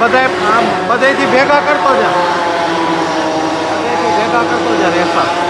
બધા બધેથી ભેગા કરતો જા બધેથી ભેગા કરતો જા રેસા